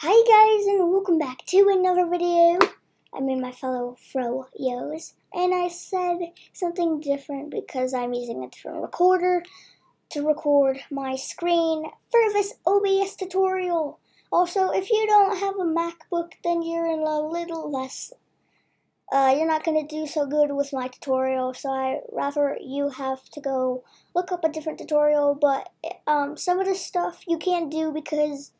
Hi guys and welcome back to another video. I'm in my fellow Fro-Yos and I said something different because I'm using a different recorder to record my screen for this OBS tutorial. Also, if you don't have a MacBook, then you're in a little less, uh, you're not going to do so good with my tutorial, so I rather you have to go look up a different tutorial, but um, some of the stuff you can't do because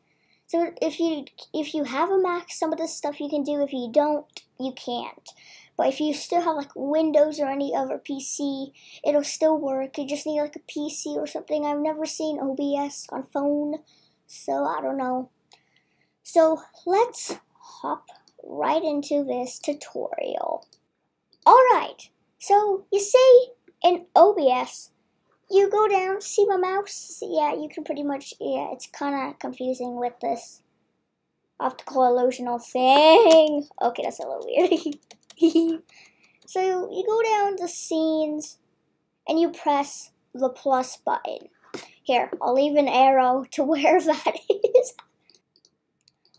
so if you if you have a Mac, some of the stuff you can do. If you don't, you can't. But if you still have like Windows or any other PC, it'll still work. You just need like a PC or something. I've never seen OBS on phone, so I don't know. So let's hop right into this tutorial. Alright, so you see in OBS, you go down, see my mouse? Yeah, you can pretty much, yeah, it's kind of confusing with this optical illusional thing. Okay, that's a little weird. so you go down to scenes and you press the plus button. Here, I'll leave an arrow to where that is.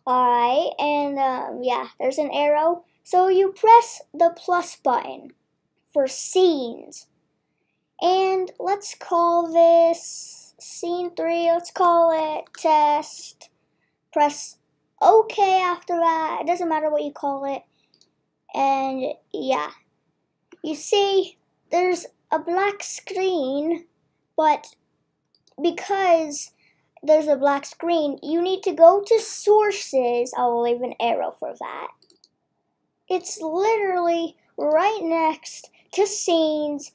Alright, and um, yeah, there's an arrow. So you press the plus button for scenes. And let's call this scene three. Let's call it test. Press OK after that. It doesn't matter what you call it. And yeah. You see, there's a black screen, but because there's a black screen, you need to go to sources. I will leave an arrow for that. It's literally right next to scenes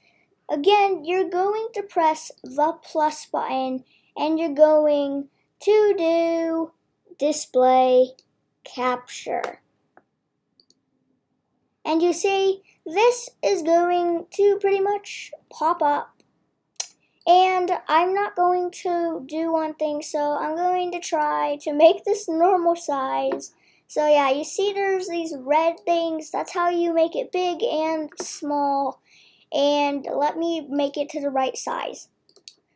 Again, you're going to press the plus button and you're going to do display capture. And you see, this is going to pretty much pop up. And I'm not going to do one thing, so I'm going to try to make this normal size. So yeah, you see there's these red things, that's how you make it big and small and let me make it to the right size.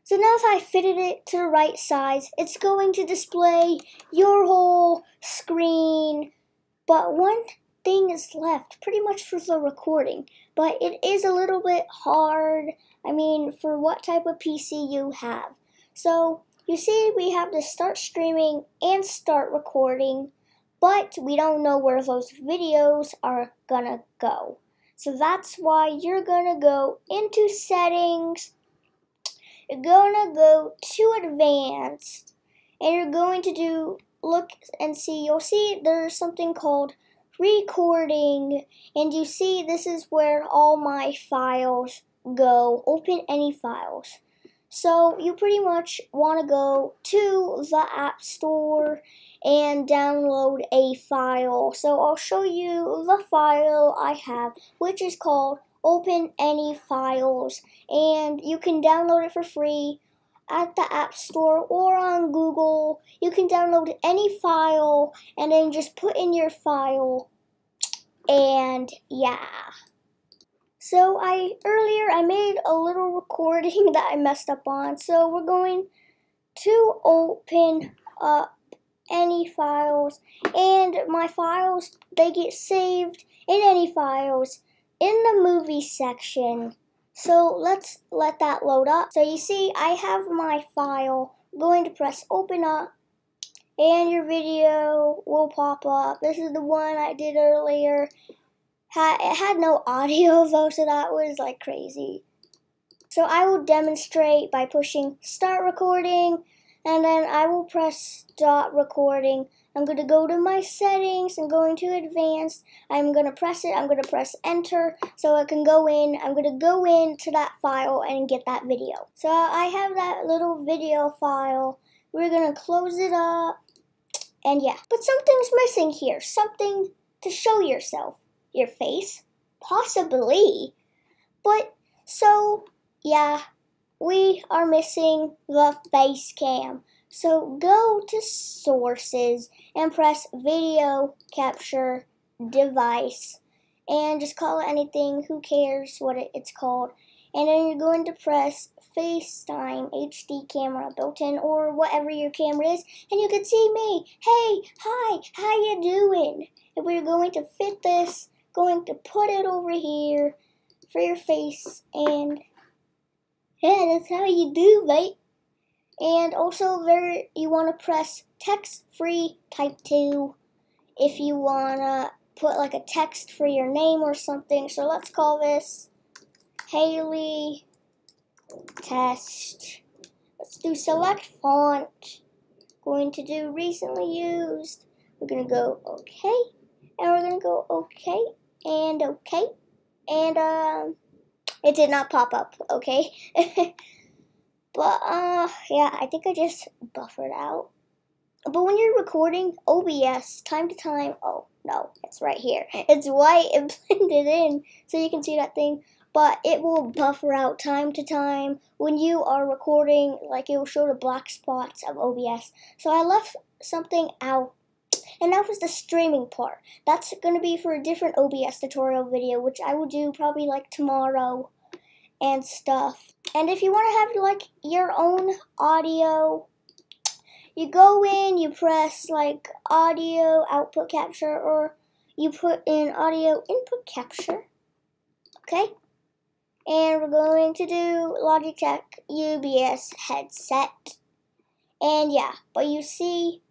So now if I fitted it to the right size, it's going to display your whole screen. But one thing is left, pretty much for the recording. But it is a little bit hard, I mean, for what type of PC you have. So you see we have to start streaming and start recording, but we don't know where those videos are gonna go. So that's why you're to go into settings. You're to go to advanced. And you're going to do, look and see, you'll see there's something called recording. And you see this is where all my files go. Open any files. So you pretty much want to go to the App Store and download a file. So I'll show you the file I have, which is called Open Any Files. And you can download it for free at the App Store or on Google. You can download any file and then just put in your file. And yeah. So I earlier I made a little recording that I messed up on. So we're going to open up any files. And my files they get saved in any files in the movie section. So let's let that load up. So you see I have my file. I'm going to press open up and your video will pop up. This is the one I did earlier. It had no audio though so that was like crazy. So I will demonstrate by pushing start recording and then I will press stop recording. I'm going to go to my settings and going to advanced. I'm going to press it. I'm going to press enter so I can go in. I'm going to go into that file and get that video. So I have that little video file. We're going to close it up. And yeah, but something's missing here. Something to show yourself. Your face? Possibly. But so, yeah, we are missing the face cam. So go to sources and press video capture device and just call it anything. Who cares what it's called? and then you're going to press FaceTime HD camera built in or whatever your camera is and you can see me. Hey, hi, how you doing? And we're going to fit this, going to put it over here for your face and yeah, that's how you do, right? And also there you want to press text free type 2 if you want to put like a text for your name or something. So let's call this Haley test. Let's do select font. Going to do recently used. We're going to go okay. And we're going to go okay and okay. And um, it did not pop up, okay? but uh, yeah, I think I just buffered out. But when you're recording OBS, time to time, oh no, it's right here. It's white and blended in, so you can see that thing but it will buffer out time to time when you are recording like it will show the black spots of OBS so I left something out and that was the streaming part. That's going to be for a different OBS tutorial video which I will do probably like tomorrow and stuff. And if you want to have like your own audio you go in you press like audio output capture or you put in audio input capture okay? And we're going to do Logitech UBS headset. And yeah, but you see,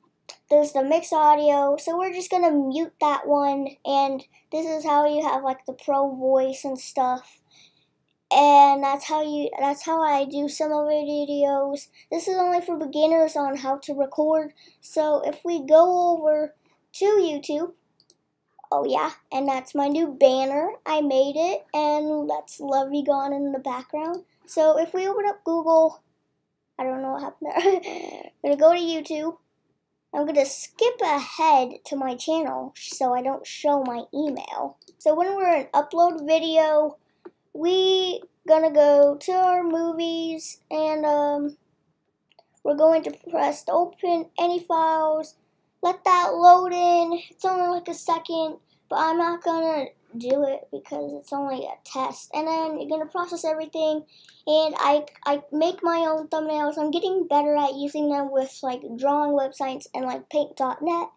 there's the mix audio, so we're just gonna mute that one, and this is how you have like the pro voice and stuff. And that's how you that's how I do some of the videos. This is only for beginners on how to record. So if we go over to YouTube, Oh yeah, and that's my new banner. I made it, and that's Lovey Gone in the background. So if we open up Google, I don't know what happened there. I'm gonna go to YouTube. I'm gonna skip ahead to my channel so I don't show my email. So when we're in upload video, we gonna go to our movies and um, we're going to press open any files let that load in. It's only like a second, but I'm not gonna do it because it's only a test. And then you're gonna process everything, and I I make my own thumbnails. I'm getting better at using them with like drawing websites and like Paint.net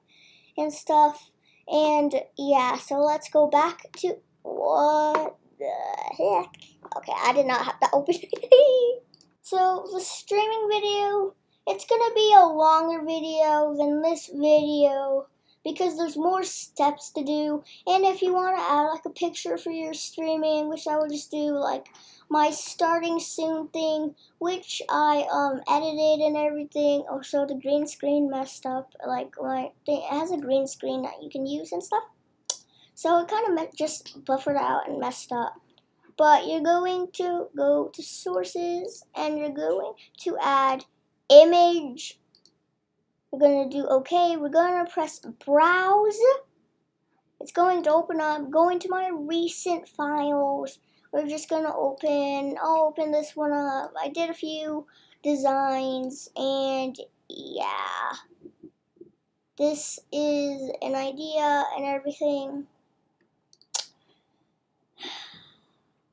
and stuff. And yeah, so let's go back to what the heck. Okay, I did not have that open. so the streaming video it's gonna be a longer video than this video because there's more steps to do. And if you want to add like a picture for your streaming, which I will just do like my starting soon thing, which I um edited and everything. Also, the green screen messed up. Like my thing has a green screen that you can use and stuff. So it kind of just buffered out and messed up. But you're going to go to sources and you're going to add image. We're going to do OK. We're going to press browse. It's going to open up, going to my recent files. We're just going to open, I'll open this one up. I did a few designs and yeah. This is an idea and everything.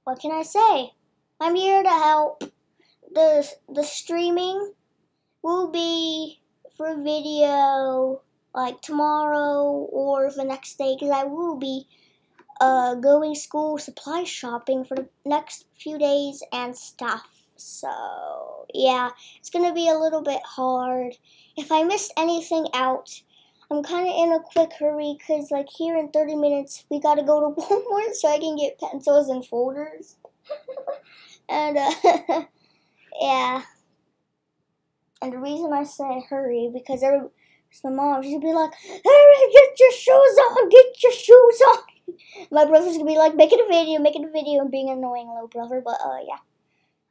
What can I say? I'm here to help. The, the streaming will be for a video like tomorrow or the next day because I will be uh, going school supply shopping for the next few days and stuff. So, yeah, it's going to be a little bit hard. If I missed anything out, I'm kind of in a quick hurry because, like, here in 30 minutes, we got to go to Walmart so I can get pencils and folders. and, uh, yeah. And the reason I say hurry because every, my mom she'd be like, "Hurry, get your shoes on, get your shoes on." My brother's gonna be like making a video, making a video, and being an annoying little brother. But uh, yeah.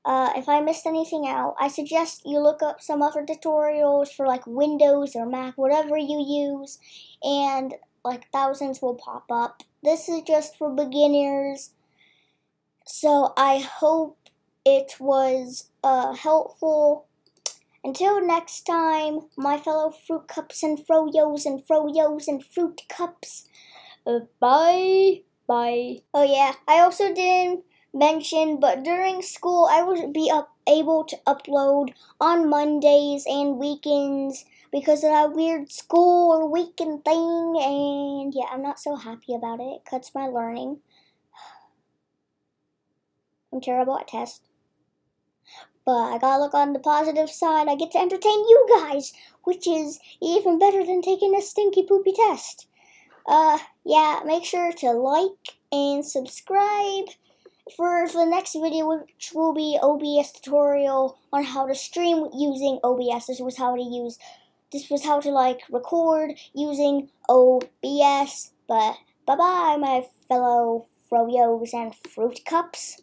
Uh, if I missed anything out, I suggest you look up some other tutorials for like Windows or Mac, whatever you use, and like thousands will pop up. This is just for beginners, so I hope it was uh, helpful until next time, my fellow fruit cups and froyos and froyos and fruit cups. Uh, bye. Bye. Oh yeah, I also didn't mention, but during school I would be up, able to upload on Mondays and weekends because of that weird school weekend thing, and yeah, I'm not so happy about it. It cuts my learning. I'm terrible at tests. But I gotta look on the positive side. I get to entertain you guys, which is even better than taking a stinky poopy test. Uh, yeah, make sure to like and subscribe for the next video, which will be OBS tutorial on how to stream using OBS. This was how to use, this was how to like record using OBS. But bye bye, my fellow froyos and fruit cups.